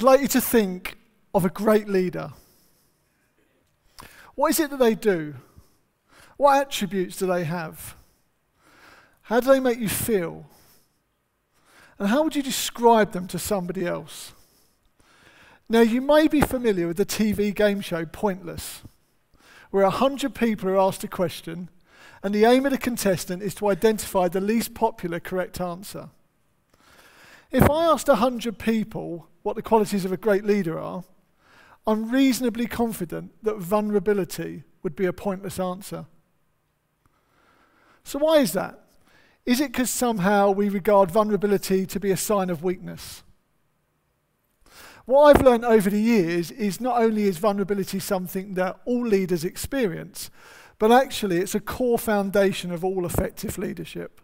I'd like you to think of a great leader. What is it that they do? What attributes do they have? How do they make you feel? And how would you describe them to somebody else? Now, you may be familiar with the TV game show Pointless, where 100 people are asked a question, and the aim of the contestant is to identify the least popular correct answer. If I asked 100 people what the qualities of a great leader are, I'm reasonably confident that vulnerability would be a pointless answer. So, why is that? Is it because somehow we regard vulnerability to be a sign of weakness? What I've learned over the years is not only is vulnerability something that all leaders experience, but actually it's a core foundation of all effective leadership.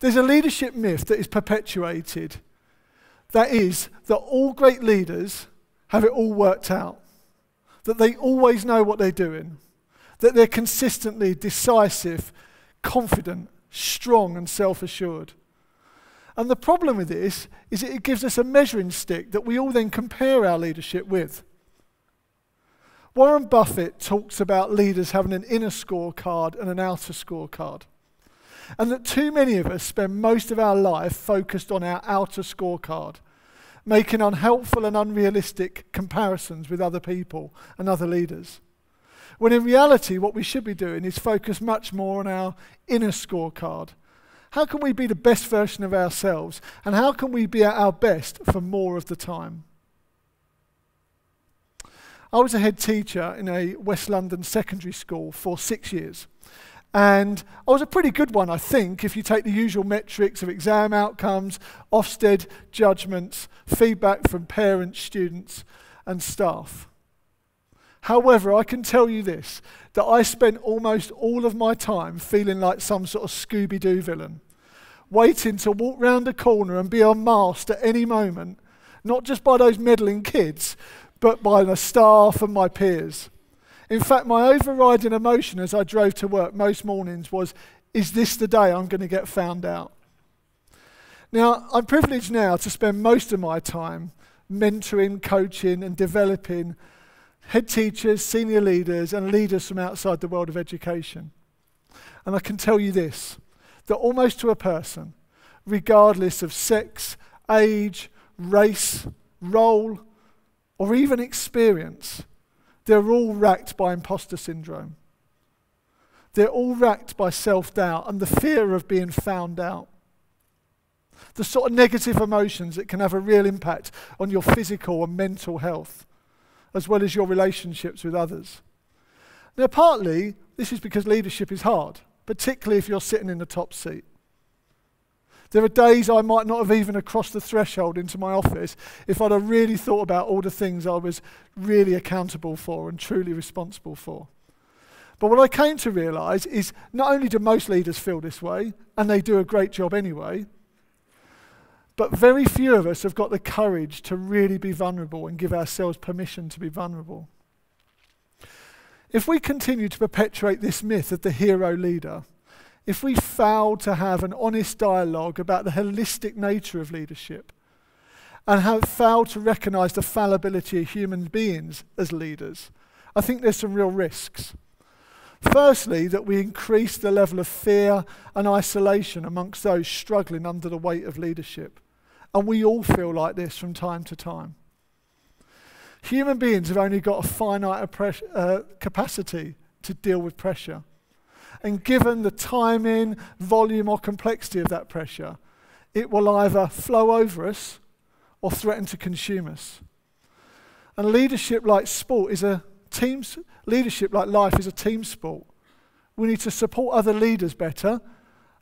There's a leadership myth that is perpetuated that is, that all great leaders have it all worked out, that they always know what they're doing, that they're consistently decisive, confident, strong, and self assured. And the problem with this is that it gives us a measuring stick that we all then compare our leadership with. Warren Buffett talks about leaders having an inner scorecard and an outer scorecard and that too many of us spend most of our life focused on our outer scorecard, making unhelpful and unrealistic comparisons with other people and other leaders. When in reality, what we should be doing is focus much more on our inner scorecard. How can we be the best version of ourselves? And how can we be at our best for more of the time? I was a head teacher in a West London secondary school for six years. And I was a pretty good one, I think, if you take the usual metrics of exam outcomes, Ofsted judgments, feedback from parents, students, and staff. However, I can tell you this that I spent almost all of my time feeling like some sort of Scooby Doo villain, waiting to walk round a corner and be unmasked at any moment, not just by those meddling kids, but by the staff and my peers. In fact, my overriding emotion as I drove to work most mornings was, is this the day I'm going to get found out? Now, I'm privileged now to spend most of my time mentoring, coaching, and developing head teachers, senior leaders, and leaders from outside the world of education. And I can tell you this that almost to a person, regardless of sex, age, race, role, or even experience, they're all racked by imposter syndrome. They're all racked by self doubt and the fear of being found out. The sort of negative emotions that can have a real impact on your physical and mental health, as well as your relationships with others. Now, partly, this is because leadership is hard, particularly if you're sitting in the top seat. There are days I might not have even crossed the threshold into my office if I'd have really thought about all the things I was really accountable for and truly responsible for. But what I came to realise is not only do most leaders feel this way, and they do a great job anyway, but very few of us have got the courage to really be vulnerable and give ourselves permission to be vulnerable. If we continue to perpetuate this myth of the hero leader, if we fail to have an honest dialogue about the holistic nature of leadership and have failed to recognize the fallibility of human beings as leaders, I think there's some real risks. Firstly, that we increase the level of fear and isolation amongst those struggling under the weight of leadership. And we all feel like this from time to time. Human beings have only got a finite uh, capacity to deal with pressure. And given the timing, volume, or complexity of that pressure, it will either flow over us or threaten to consume us. And leadership like sport is a team, leadership like life is a team sport. We need to support other leaders better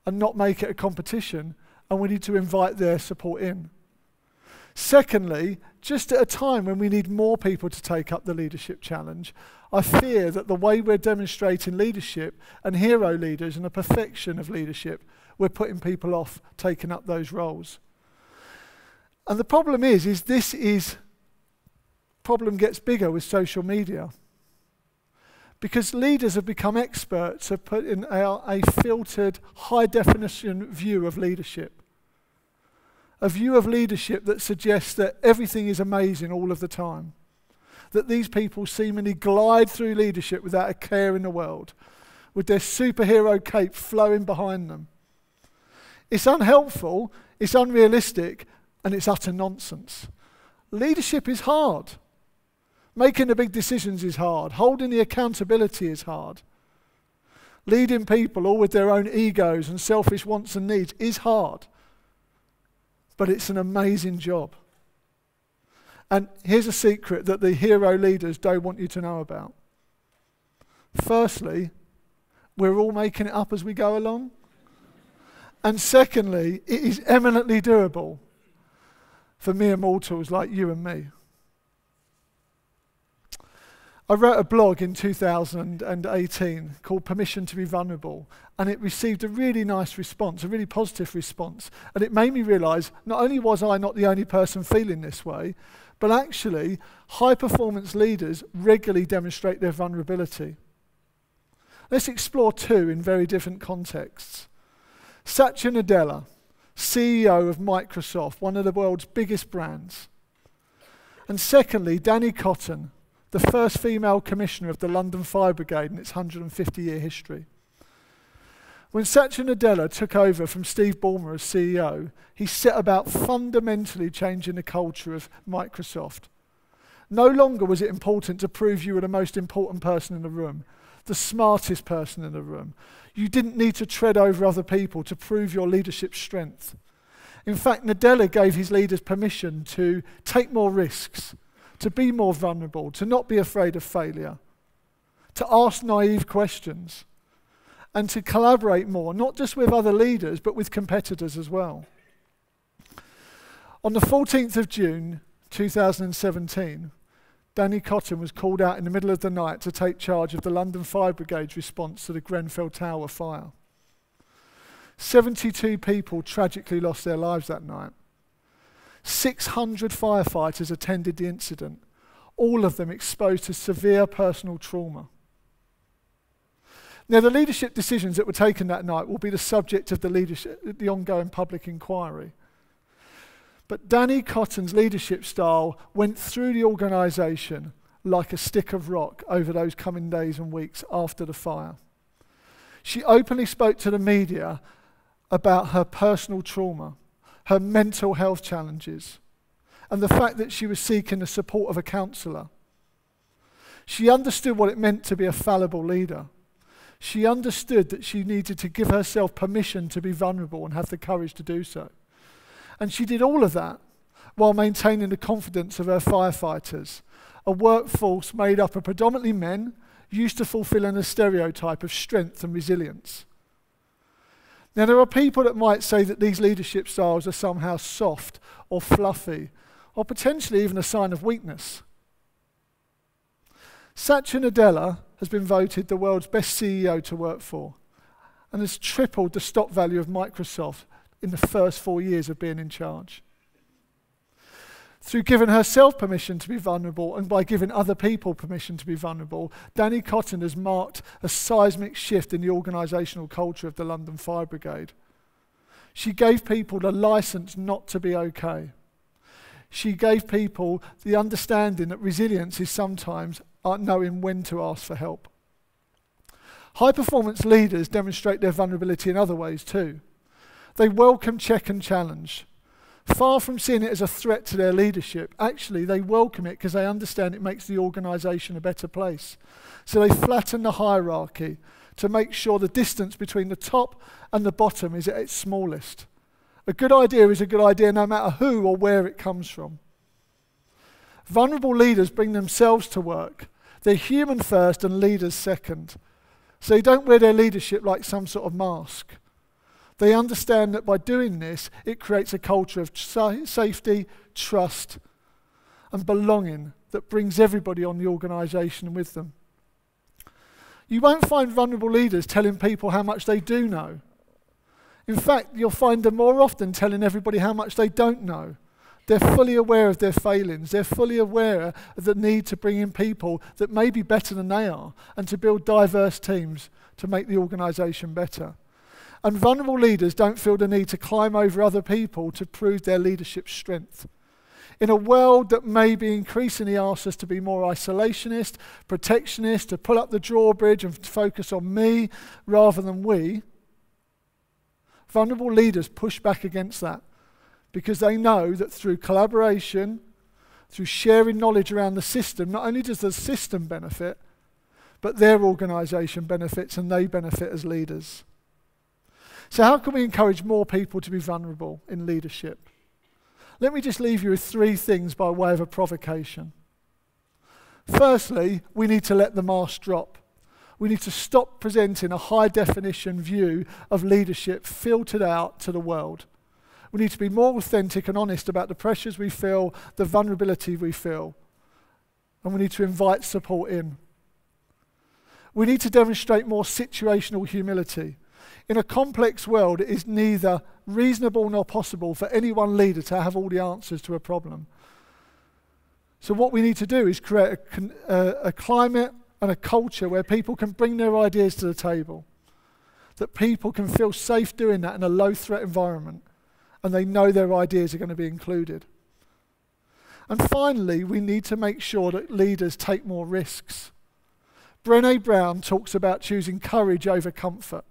and not make it a competition, and we need to invite their support in. Secondly, just at a time when we need more people to take up the leadership challenge, I fear that the way we're demonstrating leadership and hero leaders and the perfection of leadership, we're putting people off taking up those roles. And the problem is, is this is problem gets bigger with social media. Because leaders have become experts at putting a, a filtered, high definition view of leadership. A view of leadership that suggests that everything is amazing all of the time. That these people seemingly glide through leadership without a care in the world, with their superhero cape flowing behind them. It's unhelpful, it's unrealistic, and it's utter nonsense. Leadership is hard. Making the big decisions is hard. Holding the accountability is hard. Leading people, all with their own egos and selfish wants and needs, is hard. But it's an amazing job. And here's a secret that the hero leaders don't want you to know about. Firstly, we're all making it up as we go along. And secondly, it is eminently doable for mere mortals like you and me. I wrote a blog in 2018 called Permission to be Vulnerable, and it received a really nice response, a really positive response. And it made me realize not only was I not the only person feeling this way, but actually, high performance leaders regularly demonstrate their vulnerability. Let's explore two in very different contexts. Satya Nadella, CEO of Microsoft, one of the world's biggest brands. And secondly, Dany Cotton, the first female commissioner of the London Fire Brigade in its 150 year history. When Satya Nadella took over from Steve Ballmer as CEO, he set about fundamentally changing the culture of Microsoft. No longer was it important to prove you were the most important person in the room, the smartest person in the room. You didn't need to tread over other people to prove your leadership strength. In fact, Nadella gave his leaders permission to take more risks, to be more vulnerable, to not be afraid of failure, to ask naive questions, and to collaborate more, not just with other leaders, but with competitors as well. On the 14th of June 2017, Dany Cotton was called out in the middle of the night to take charge of the London Fire Brigade's response to the Grenfell Tower fire. 72 people tragically lost their lives that night. 600 firefighters attended the incident, all of them exposed to severe personal trauma. Now, the leadership decisions that were taken that night will be the subject of the, the ongoing public inquiry. But Dany Cotton's leadership style went through the organisation like a stick of rock over those coming days and weeks after the fire. She openly spoke to the media about her personal trauma her mental health challenges, and the fact that she was seeking the support of a counsellor. She understood what it meant to be a fallible leader. She understood that she needed to give herself permission to be vulnerable and have the courage to do so. And she did all of that while maintaining the confidence of her firefighters, a workforce made up of predominantly men used to fulfilling a stereotype of strength and resilience. Now, there are people that might say that these leadership styles are somehow soft or fluffy, or potentially even a sign of weakness. Satya Nadella has been voted the world's best CEO to work for and has tripled the stock value of Microsoft in the first four years of being in charge through giving herself permission to be vulnerable and by giving other people permission to be vulnerable, Dany Cotton has marked a seismic shift in the organisational culture of the London Fire Brigade. She gave people the license not to be okay. She gave people the understanding that resilience is sometimes uh, knowing when to ask for help. High performance leaders demonstrate their vulnerability in other ways too. They welcome check and challenge. Far from seeing it as a threat to their leadership, actually, they welcome it because they understand it makes the organisation a better place. So they flatten the hierarchy to make sure the distance between the top and the bottom is at its smallest. A good idea is a good idea no matter who or where it comes from. Vulnerable leaders bring themselves to work. They're human first and leaders second. So they don't wear their leadership like some sort of mask. They understand that by doing this, it creates a culture of safety, trust, and belonging that brings everybody on the organisation with them. You won't find vulnerable leaders telling people how much they do know. In fact, you'll find them more often telling everybody how much they don't know. They're fully aware of their failings. They're fully aware of the need to bring in people that may be better than they are and to build diverse teams to make the organisation better. And vulnerable leaders don't feel the need to climb over other people to prove their leadership strength. In a world that maybe increasingly asks us to be more isolationist, protectionist, to pull up the drawbridge and focus on me rather than we, vulnerable leaders push back against that because they know that through collaboration, through sharing knowledge around the system, not only does the system benefit, but their organisation benefits and they benefit as leaders. So, how can we encourage more people to be vulnerable in leadership? Let me just leave you with three things by way of a provocation. Firstly, we need to let the mask drop. We need to stop presenting a high definition view of leadership filtered out to the world. We need to be more authentic and honest about the pressures we feel, the vulnerability we feel. And we need to invite support in. We need to demonstrate more situational humility. In a complex world, it is neither reasonable nor possible for any one leader to have all the answers to a problem. So, what we need to do is create a, a, a climate and a culture where people can bring their ideas to the table, that people can feel safe doing that in a low threat environment, and they know their ideas are going to be included. And finally, we need to make sure that leaders take more risks. Brene Brown talks about choosing courage over comfort.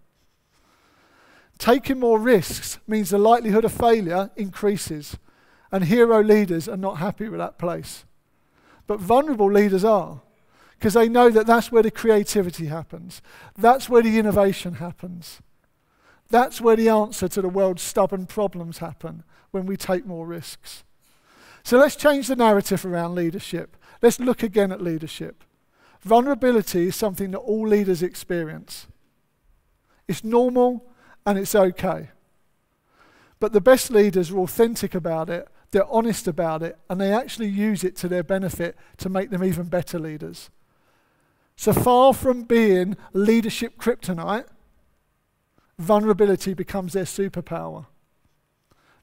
Taking more risks means the likelihood of failure increases, and hero leaders are not happy with that place. But vulnerable leaders are, because they know that that's where the creativity happens, that's where the innovation happens, that's where the answer to the world's stubborn problems happen when we take more risks. So let's change the narrative around leadership. Let's look again at leadership. Vulnerability is something that all leaders experience. It's normal, and it's okay. But the best leaders are authentic about it, they're honest about it, and they actually use it to their benefit to make them even better leaders. So far from being leadership kryptonite, vulnerability becomes their superpower.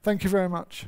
Thank you very much.